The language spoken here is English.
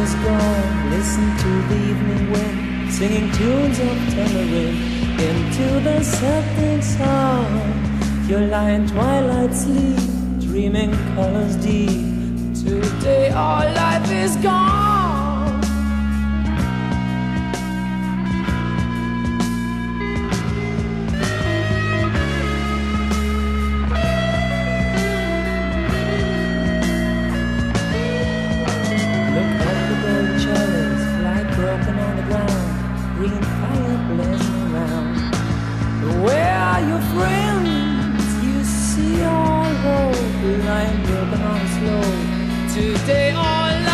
is gone. Listen to the evening wind singing tunes of tamarind into the setting sun. You lie in twilight sleep, dreaming colors deep. Today all life is gone. green fireplace around. Where are your friends you see all hope blind, broken, on slow. Today all.